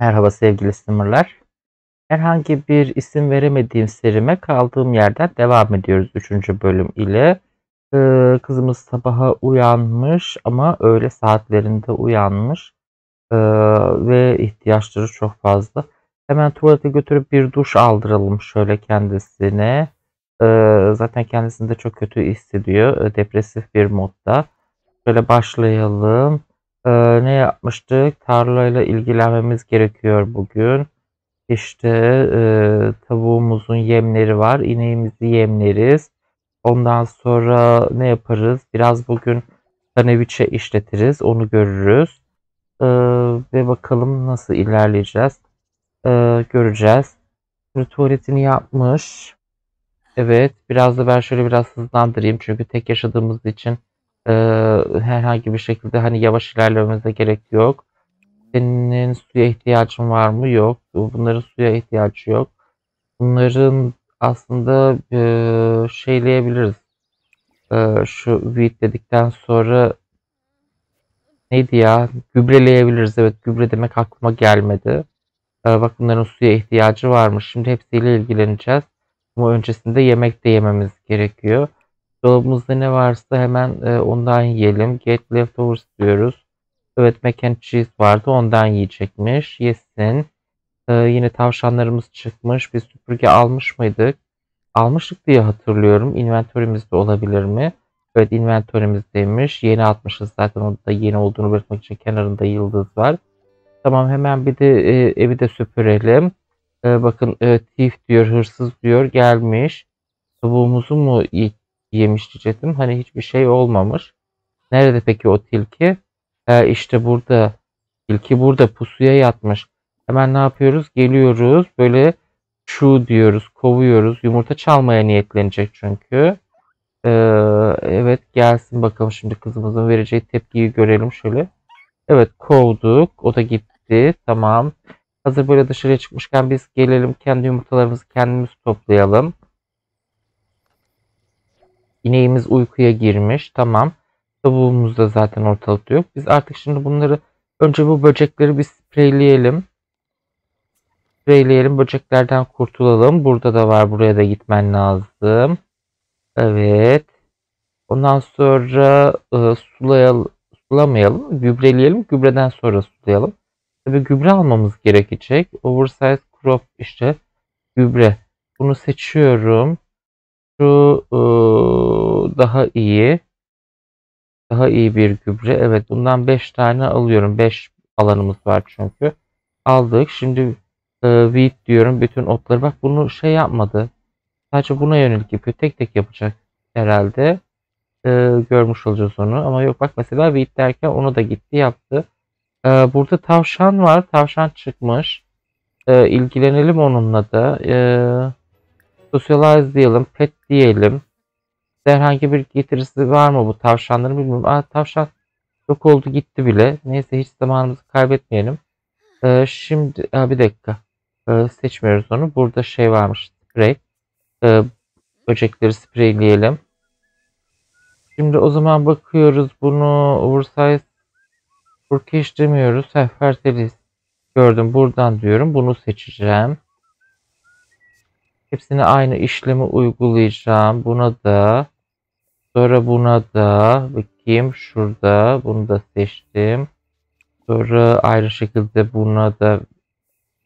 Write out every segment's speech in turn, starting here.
Merhaba sevgili simurlar. Herhangi bir isim veremediğim serime kaldığım yerden devam ediyoruz 3. bölüm ile. Ee, kızımız sabaha uyanmış ama öğle saatlerinde uyanmış ee, ve ihtiyaçları çok fazla. Hemen tuvalete götürüp bir duş aldıralım şöyle kendisine. Ee, zaten kendisini de çok kötü hissediyor. Depresif bir modda. Şöyle başlayalım. Ee, ne yapmıştık? Tarlayla ilgilenmemiz gerekiyor bugün. İşte e, tavuğumuzun yemleri var. İneğimizi yemleriz. Ondan sonra ne yaparız? Biraz bugün kaneviçe işletiriz. Onu görürüz. Ee, ve bakalım nasıl ilerleyeceğiz. Ee, göreceğiz. Şimdi tuvaletini yapmış. Evet. Biraz da ben şöyle biraz hızlandırayım. Çünkü tek yaşadığımız için e, herhangi bir şekilde hani yavaş ilerlememize gerek yok. Senin suya ihtiyacın var mı? Yok. Bunların suya ihtiyacı yok. Bunların aslında e, şeyleyebiliriz. E, şu weed dedikten sonra neydi ya? Gübreleyebiliriz. Evet gübre demek aklıma gelmedi. E, bak bunların suya ihtiyacı varmış. Şimdi hepsiyle ilgileneceğiz. Ama öncesinde yemek de yememiz gerekiyor. Dolabımızda ne varsa hemen e, ondan yiyelim. Get leftovers diyoruz. Evet mac and cheese vardı ondan yiyecekmiş. Yesin. Ee, yine tavşanlarımız çıkmış. Biz süpürge almış mıydık? Almıştık diye hatırlıyorum. Inventory'mizde olabilir mi? Evet inventory'mizdeymiş. Yeni atmışız zaten. Onda da yeni olduğunu belirtmek için kenarında yıldız var. Tamam hemen bir de e, evi de süpürelim. E, bakın e, thief diyor, hırsız diyor gelmiş. Tavuğumuzu mu yemiş diyecektim. Hani hiçbir şey olmamış. Nerede peki o tilki? E, işte burada. Tilki burada pusuya yatmış. Hemen ne yapıyoruz? Geliyoruz. Böyle şu diyoruz. Kovuyoruz. Yumurta çalmaya niyetlenecek çünkü. Ee, evet gelsin bakalım şimdi kızımızın vereceği tepkiyi görelim şöyle. Evet kovduk. O da gitti. Tamam. Hazır böyle dışarıya çıkmışken biz gelelim kendi yumurtalarımızı kendimiz toplayalım. İneğimiz uykuya girmiş. Tamam. Tavuğumuz da zaten ortalıkta yok. Biz artık şimdi bunları önce bu böcekleri bir spreyleyelim. Spreyleyelim. Böceklerden kurtulalım. Burada da var. Buraya da gitmen lazım. Evet. Ondan sonra e, sulayalım, sulamayalım. Gübreleyelim. Gübreden sonra sulayalım. Tabi gübre almamız gerekecek. Oversize crop işte gübre. Bunu seçiyorum. Şu e, daha iyi. Daha iyi bir gübre. Evet bundan 5 tane alıyorum. 5 alanımız var çünkü. Aldık. Şimdi e, wheat diyorum. Bütün otları. Bak bunu şey yapmadı. Sadece buna yönelik yapıyor. Tek tek yapacak herhalde. E, görmüş olacağız onu. Ama yok bak mesela wheat derken onu da gitti yaptı. E, burada tavşan var. Tavşan çıkmış. E, ilgilenelim onunla da. E, socialize diyelim. Pet diyelim herhangi bir getirisi var mı bu tavşanların bilmiyorum. Aa, tavşan yok oldu gitti bile. Neyse hiç zamanımızı kaybetmeyelim. Ee, şimdi aa, bir dakika. Ee, seçmiyoruz onu. Burada şey varmış. Sprey. Ee, böcekleri spreyleyelim. Şimdi o zaman bakıyoruz bunu oversize Turkish demiyoruz. Seferteliz. Gördüm buradan diyorum. Bunu seçeceğim. Hepsine aynı işlemi uygulayacağım. Buna da sonra buna da bakayım şurada bunu da seçtim. Sonra ayrı şekilde buna da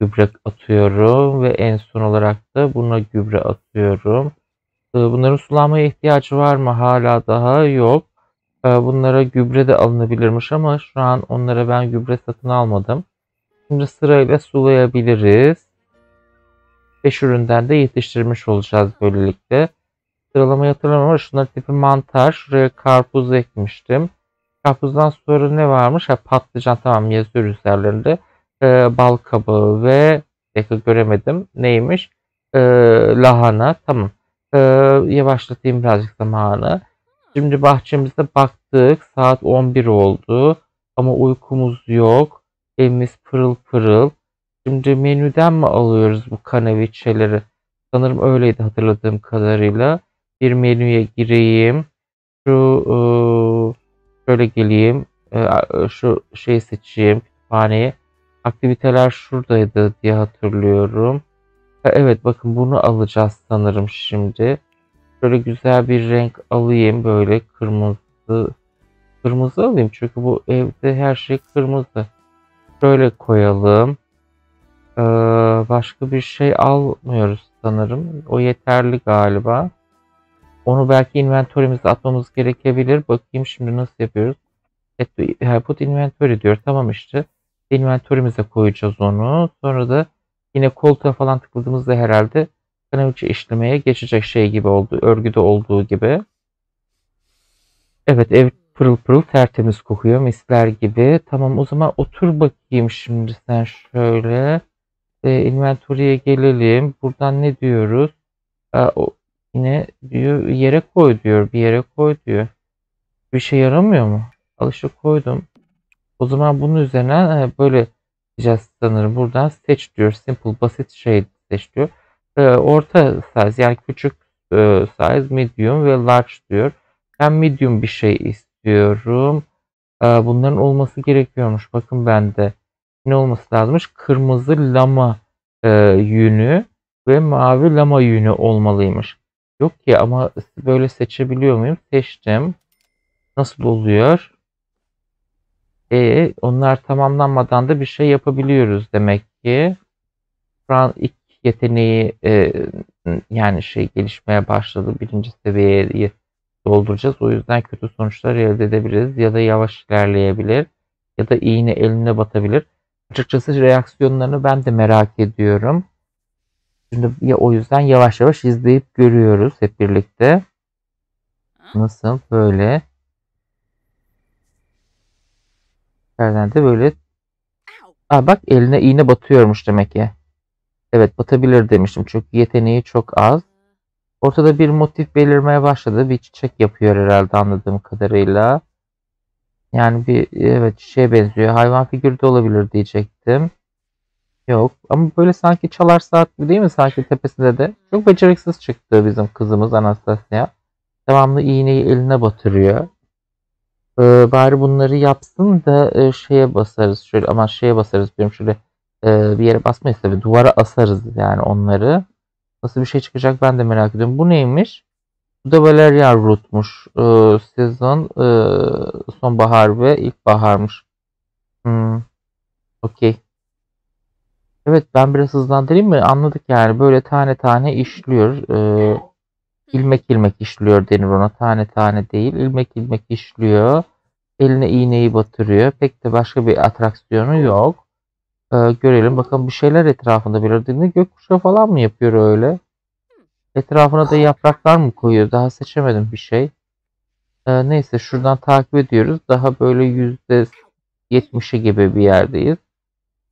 gübre atıyorum ve en son olarak da buna gübre atıyorum. Ee, bunların sulanmaya ihtiyacı var mı? Hala daha yok. Ee, bunlara gübre de alınabilirmiş ama şu an onlara ben gübre satın almadım. Şimdi sırayla sulayabiliriz. 5 üründen de yetiştirmiş olacağız böylelikle. Sıralamayı hatırlamıyorum ama şunlar tipi mantar. Şuraya karpuz ekmiştim. Karpuzdan sonra ne varmış? Ha, patlıcan tamam yazıyor üzerlerinde. Ee, bal kabağı ve dakika göremedim. Neymiş? Ee, lahana. Tamam. Ee, yavaşlatayım birazcık zamanı. Şimdi bahçemizde baktık. Saat 11 oldu. Ama uykumuz yok. Evimiz pırıl pırıl. Şimdi menüden mi alıyoruz bu kaneviçeleri? Sanırım öyleydi hatırladığım kadarıyla. Bir menüye gireyim. Şu e, şöyle geleyim. E, şu şeyi seçeyim kütüphaneyi. Aktiviteler şuradaydı diye hatırlıyorum. Ha, evet bakın bunu alacağız sanırım şimdi. Şöyle güzel bir renk alayım böyle kırmızı. Kırmızı alayım çünkü bu evde her şey kırmızı. Şöyle koyalım. Ee, başka bir şey almıyoruz sanırım. O yeterli galiba. Onu belki inventörümüze atmamız gerekebilir. Bakayım şimdi nasıl yapıyoruz. Evet, put inventory diyor. Tamam işte. Inventörümüze koyacağız onu. Sonra da yine koltuğa falan tıkladığımızda herhalde kanaviçi işlemeye geçecek şey gibi oldu. Örgüde olduğu gibi. Evet ev pırıl pırıl tertemiz kokuyor. Misler gibi. Tamam o zaman otur bakayım şimdi sen şöyle. E, inventory'e gelelim. Buradan ne diyoruz? E, o, yine diyor yere koy diyor. Bir yere koy diyor. Bir şey yaramıyor mu? Alışa koydum. O zaman bunun üzerine böyle diyeceğiz sanırım. Buradan seç diyor. Simple basit şey seç diyor. E, orta size yani küçük e, size, medium ve large diyor. Ben medium bir şey istiyorum. E, bunların olması gerekiyormuş. Bakın bende ne olması lazımmış? Kırmızı lama e, yünü ve mavi lama yünü olmalıymış. Yok ki ama böyle seçebiliyor muyum? Seçtim. Nasıl oluyor? E onlar tamamlanmadan da bir şey yapabiliyoruz demek ki. Şu an ilk yeteneği e, yani şey gelişmeye başladı. Birinci seviyeyi dolduracağız. O yüzden kötü sonuçlar elde edebiliriz. Ya da yavaş ilerleyebilir. Ya da iğne eline batabilir. Açıkçası reaksiyonlarını ben de merak ediyorum. Şimdi ya o yüzden yavaş yavaş izleyip görüyoruz hep birlikte. Nasıl böyle. Nereden de böyle. Aa bak eline iğne batıyormuş demek ki. Evet batabilir demiştim çünkü yeteneği çok az. Ortada bir motif belirmeye başladı. Bir çiçek yapıyor herhalde anladığım kadarıyla. Yani bir evet şeye benziyor. Hayvan figürü de olabilir diyecektim. Yok ama böyle sanki çalar saat değil mi sanki tepesinde de. Çok beceriksiz çıktı bizim kızımız Anastasia. Devamlı iğneyi eline batırıyor. Ee, bari bunları yapsın da e, şeye basarız şöyle ama şeye basarız diyorum şöyle e, bir yere basmayız tabii duvara asarız yani onları. Nasıl bir şey çıkacak ben de merak ediyorum. Bu neymiş? Bu da Valerian Root'muş. Ee, sezon e, sonbahar ve ilkbaharmış. Hmm. Okey. Evet ben biraz hızlandırayım mı? Anladık yani. Böyle tane tane işliyor. Ee, ilmek ilmek işliyor denir ona. Tane tane değil. ilmek ilmek işliyor. Eline iğneyi batırıyor. Pek de başka bir atraksiyonu yok. Ee, görelim. Bakalım bir şeyler etrafında belirdiğinde gökkuşağı falan mı yapıyor öyle? Etrafına da yapraklar mı koyuyor? Daha seçemedim bir şey. Ee, neyse şuradan takip ediyoruz. Daha böyle yüzde 70'i gibi bir yerdeyiz.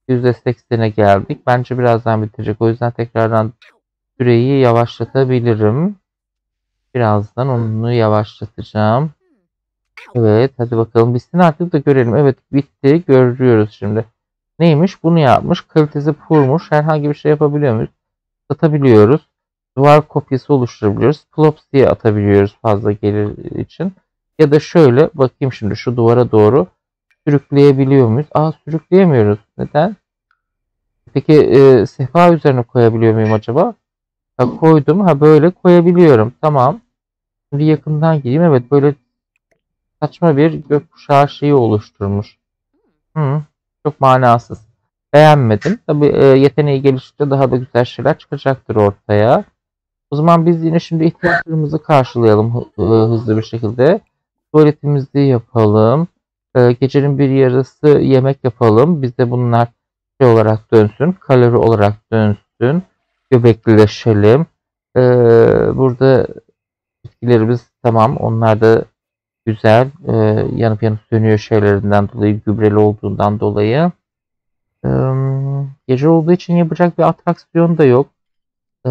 %80'e geldik. Bence birazdan bitecek. O yüzden tekrardan süreyi yavaşlatabilirim. Birazdan onu yavaşlatacağım. Evet hadi bakalım bitsin artık da görelim. Evet bitti. Görüyoruz şimdi. Neymiş? Bunu yapmış. Kalitesi purmuş. Herhangi bir şey yapabiliyor muyuz? Satabiliyoruz. Duvar kopyası oluşturabiliyoruz. Plopsy'ye atabiliyoruz fazla gelir için. Ya da şöyle bakayım şimdi şu duvara doğru sürükleyebiliyor muyuz? Aa sürükleyemiyoruz. Neden? Peki e, sehpa üzerine koyabiliyor muyum acaba? Ha, koydum. Ha böyle koyabiliyorum. Tamam. Şimdi yakından gideyim. Evet böyle saçma bir gökkuşağı şeyi oluşturmuş. Hı, çok manasız. Beğenmedim. Tabi e, yeteneği geliştikçe daha da güzel şeyler çıkacaktır ortaya. O zaman biz yine şimdi ihtiyaçlarımızı karşılayalım e, hızlı bir şekilde. Tuvaletimizi yapalım. E, gecenin bir yarısı yemek yapalım. Bizde bunlar şey olarak dönsün. Kalori olarak dönsün. Göbeklileşelim. E, burada bitkilerimiz tamam. Onlar da güzel. Yanıp yanıp sönüyor şeylerinden dolayı. Gübreli olduğundan dolayı. Gece olduğu için yapacak bir atraksiyon da yok.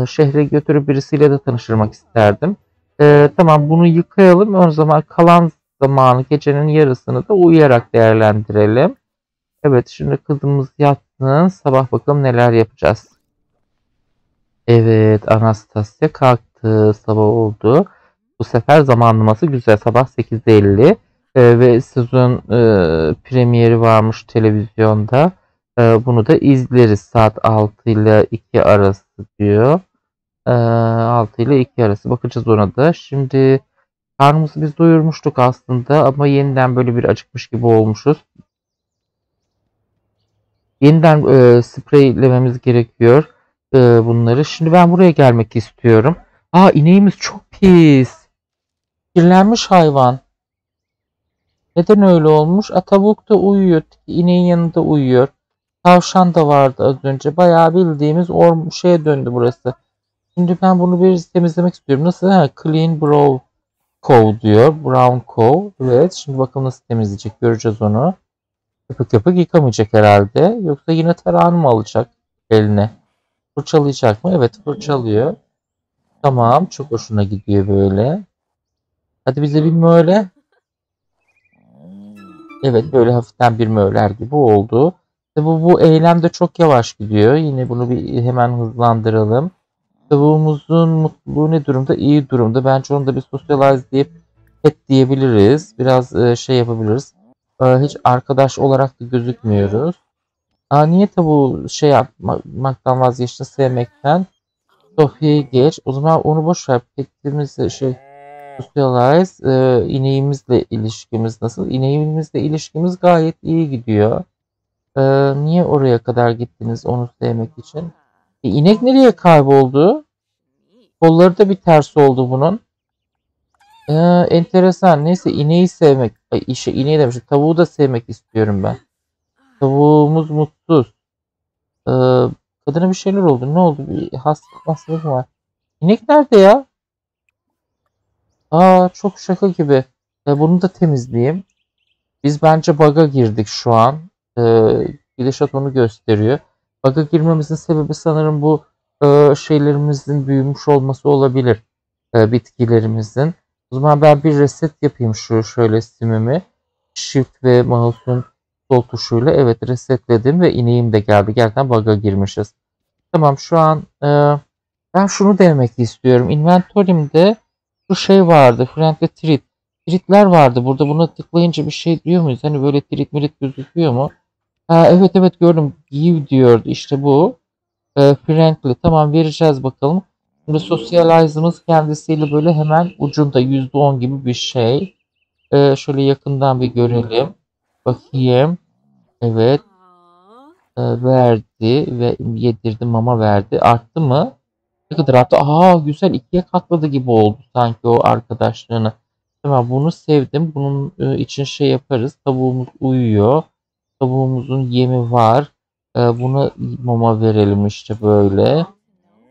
Şehre götürüp birisiyle de tanıştırmak isterdim. Ee, tamam bunu yıkayalım. O zaman kalan zamanı gecenin yarısını da uyuyarak değerlendirelim. Evet şimdi kızımız yatsın. Sabah bakalım neler yapacağız. Evet Anastasia kalktı. Sabah oldu. Bu sefer zamanlaması güzel. Sabah 8.50 ee, ve sezon e, premieri varmış televizyonda. Ee, bunu da izleriz. Saat 6 ile 2 arası diyor. Ee, 6 ile 2 arası. Bakacağız ona da. Şimdi karnımızı biz doyurmuştuk aslında ama yeniden böyle bir acıkmış gibi olmuşuz. Yeniden e, spreylememiz gerekiyor e, bunları. Şimdi ben buraya gelmek istiyorum. Aa ineğimiz çok pis. Kirlenmiş hayvan. Neden öyle olmuş? A, tavuk da uyuyor. İneğin yanında uyuyor. Tavşan da vardı az önce. Bayağı bildiğimiz or şeye döndü burası. Şimdi ben bunu bir temizlemek istiyorum. Nasıl? Ha, clean brown cow diyor. Brown cow. Evet. Şimdi bakalım nasıl temizleyecek. Göreceğiz onu. Köpük köpük yıkamayacak herhalde. Yoksa yine tarağını mı alacak eline? Fırçalayacak mı? Evet fırçalıyor. Tamam. Çok hoşuna gidiyor böyle. Hadi bize bir möyle. Evet böyle hafiften bir möler gibi oldu. Bu, bu eylem de çok yavaş gidiyor. Yine bunu bir hemen hızlandıralım. Tavuğumuzun mutluluğu ne durumda? İyi durumda. Bence onu da bir socialize deyip pet diyebiliriz. Biraz e, şey yapabiliriz. E, hiç arkadaş olarak da gözükmüyoruz. Aa, niye tavuğu şey yapmaktan vazgeçtin sevmekten? Sofya'yı geç. O zaman onu boş ver. Petimizi şey socialize. E, ineğimizle ilişkimiz nasıl? İneğimizle ilişkimiz gayet iyi gidiyor. E, niye oraya kadar gittiniz onu sevmek için? E, inek nereye kayboldu? Kolları da bir ters oldu bunun. Ee, enteresan. Neyse ineği sevmek. Ay, işe ineği demişim. Tavuğu da sevmek istiyorum ben. Tavuğumuz mutsuz. Ee, kadına bir şeyler oldu. Ne oldu? Bir hastalık hastalık var. İnek nerede ya? Aa çok şaka gibi. Ee, bunu da temizleyeyim. Biz bence bug'a girdik şu an. Ee, gidişat onu gösteriyor. Bug'a girmemizin sebebi sanırım bu e, şeylerimizin büyümüş olması olabilir. E, bitkilerimizin. O zaman ben bir reset yapayım şu şöyle simimi. Shift ve mouse'un sol tuşuyla evet resetledim ve ineğim de geldi. Gerçekten bug'a girmişiz. Tamam şu an e, ben şunu denemek istiyorum. Inventory'imde şu şey vardı. Friendly treat. Treat'ler vardı. Burada buna tıklayınca bir şey diyor muyuz? Hani böyle treat mirit gözüküyor mu? Ha, evet evet gördüm. Give diyordu. İşte bu. E, Frankly. Tamam vereceğiz bakalım. Şimdi socialize'ımız kendisiyle böyle hemen ucunda %10 gibi bir şey. E, şöyle yakından bir görelim. Bakayım. Evet. E, verdi ve yedirdi mama verdi. Arttı mı? Ne kadar arttı? Aa güzel ikiye katladı gibi oldu sanki o arkadaşlığını. Tamam bunu sevdim. Bunun e, için şey yaparız. Tavuğumuz uyuyor. Tavuğumuzun yemi var. E, buna mama verelim işte böyle.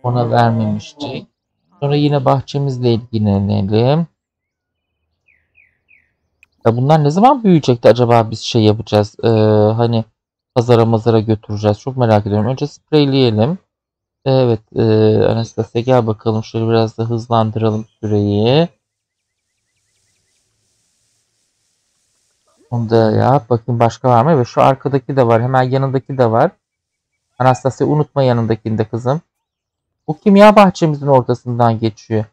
Ona vermemiştik. Sonra yine bahçemizle ilgilenelim. Ya bunlar ne zaman büyüyecekti acaba biz şey yapacağız. Ee, hani pazara mazara götüreceğiz. Çok merak ediyorum. Önce spreyleyelim. Evet e, Anastasia gel bakalım. Şöyle biraz da hızlandıralım süreyi. Onu da yap. Bakayım başka var mı? Evet şu arkadaki de var. Hemen yanındaki de var. Anastasia unutma yanındakini de kızım. Bu kimya bahçemizin ortasından geçiyor.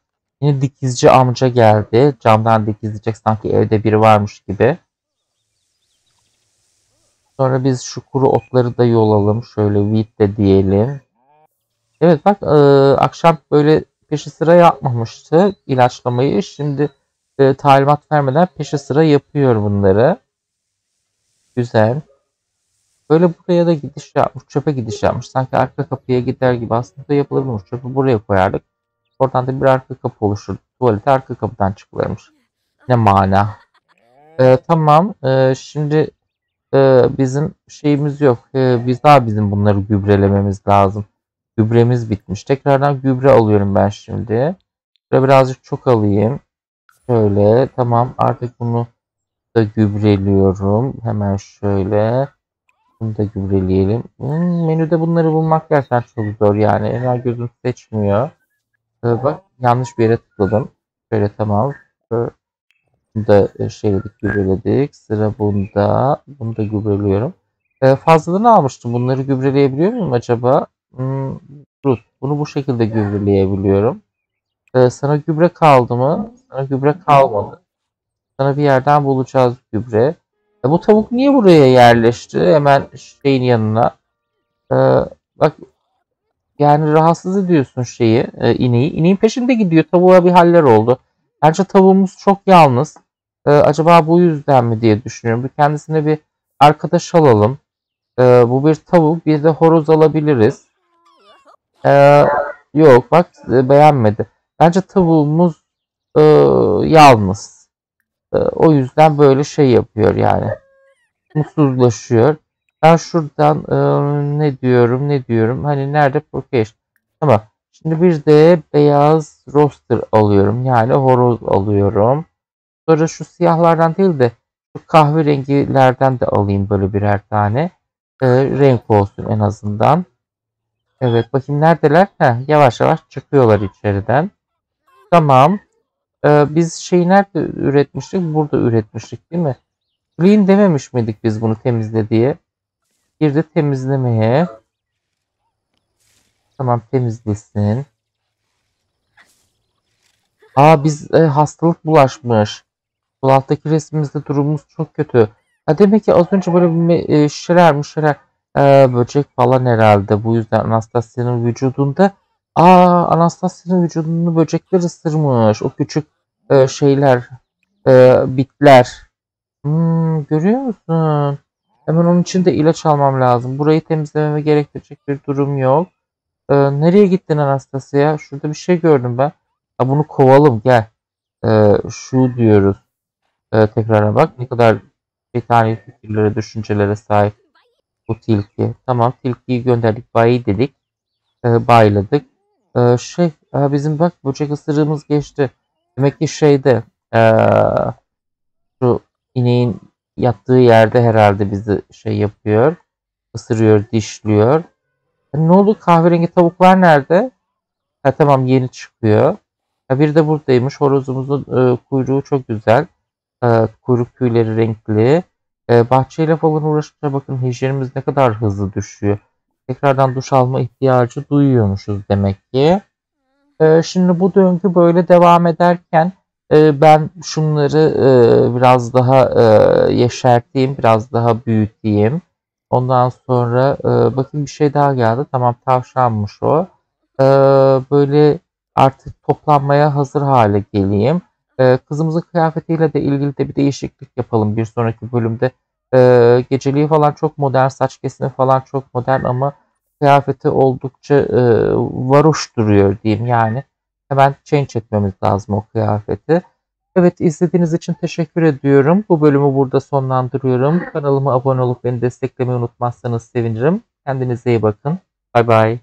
Yine dikizci amca geldi. Camdan dikizleyecek sanki evde biri varmış gibi. Sonra biz şu kuru otları da yolalım. Şöyle wheat de diyelim. Evet bak e, akşam böyle peşi sıra yapmamıştı ilaçlamayı. Şimdi e, talimat vermeden peşi sıra yapıyor bunları. Güzel. Böyle buraya da gidiş yapmış, çöpe gidiş yapmış. Sanki arka kapıya gider gibi aslında yapılırmış. Çöpü buraya koyardık. Oradan da bir arka kapı oluşur. Tuvalete arka kapıdan çıkılırmış. Ne mana. Ee, tamam. Ee, şimdi e, bizim şeyimiz yok. Ee, biz daha bizim bunları gübrelememiz lazım. Gübremiz bitmiş. Tekrardan gübre alıyorum ben şimdi. Şöyle birazcık çok alayım. Şöyle. Tamam. Artık bunu da gübreliyorum. Hemen şöyle. Bunu da gübreleyelim. Hmm, menüde bunları bulmak gerçekten çok zor yani. Hemen gözüm seçmiyor. Ee, bak yanlış bir yere tıkladım. Şöyle tamam. Bunu da e, şeyledik gübreledik. Sıra bunda. Bunu da gübreliyorum. Ee, fazlalığını almıştım. Bunları gübreleyebiliyor muyum acaba? Hmm, Rus. Bunu bu şekilde gübreleyebiliyorum. Ee, sana gübre kaldı mı? Sana gübre kalmadı. Sana bir yerden bulacağız gübre. E bu tavuk niye buraya yerleşti? Hemen şeyin yanına. Ee, bak yani rahatsız ediyorsun şeyi e, ineği. İneğin peşinde gidiyor. Tavuğa bir haller oldu. Bence tavuğumuz çok yalnız. Ee, acaba bu yüzden mi diye düşünüyorum. Bir kendisine bir arkadaş alalım. Ee, bu bir tavuk. Bir de horoz alabiliriz. Ee, yok bak e, beğenmedi. Bence tavuğumuz e, yalnız. E, o yüzden böyle şey yapıyor yani. Mutsuzlaşıyor. Ben şuradan e, ne diyorum ne diyorum. Hani nerede Prokeş? Tamam. Şimdi bir de beyaz roster alıyorum. Yani horoz alıyorum. Sonra şu siyahlardan değil de şu kahverengilerden de alayım böyle birer tane. E, renk olsun en azından. Evet bakayım neredeler? Heh, yavaş yavaş çıkıyorlar içeriden. Tamam. Ee, biz şeyi nerede üretmiştik? Burada üretmiştik değil mi? Clean dememiş miydik biz bunu temizle diye? Girdi temizlemeye. Tamam temizlesin. Aa biz e, hastalık bulaşmış. Bu alttaki resmimizde durumumuz çok kötü. Ha, demek ki az önce böyle bir e, şişeler mişeler e, böcek falan herhalde. Bu yüzden Anastasya'nın vücudunda Aa Anastasya'nın vücudunu böcekler ısırmış. O küçük e, şeyler e, bitler. Hmm, görüyor musun? Hemen onun için de ilaç almam lazım. Burayı temizlememe gerektirecek bir durum yok. E, nereye gittin Anastasia? Şurada bir şey gördüm ben. Ha, bunu kovalım gel. E, şu diyoruz. E, tekrara bak. Ne kadar şeytani fikirlere, düşüncelere sahip bu tilki. Tamam tilkiyi gönderdik. Bayi dedik. E, bayladık. E, şey e, bizim bak böcek ısırığımız geçti. Demek ki şeyde e, şu ineğin yattığı yerde herhalde bizi şey yapıyor. Isırıyor, dişliyor. E, ne oldu kahverengi tavuklar nerede? Ha, tamam yeni çıkıyor. Ha, bir de buradaymış. Horozumuzun e, kuyruğu çok güzel. E, kuyruk tüyleri renkli. E, bahçeyle falan uğraşınca bakın hijyenimiz ne kadar hızlı düşüyor. Tekrardan duş alma ihtiyacı duyuyormuşuz demek ki. E, şimdi bu döngü böyle devam ederken e, ben şunları e, biraz daha e, yeşerteyim, biraz daha büyüteyim. Ondan sonra e, bakın bir şey daha geldi. Tamam tavşanmış o. Böyle artık toplanmaya hazır hale geleyim. Kızımızın kıyafetiyle de ilgili de bir değişiklik yapalım bir sonraki bölümde. Geceliği falan çok modern, saç kesimi falan çok modern ama kıyafeti oldukça e, varoş duruyor diyeyim yani. Hemen change etmemiz lazım o kıyafeti. Evet izlediğiniz için teşekkür ediyorum. Bu bölümü burada sonlandırıyorum. Kanalıma abone olup beni desteklemeyi unutmazsanız sevinirim. Kendinize iyi bakın. Bay bay.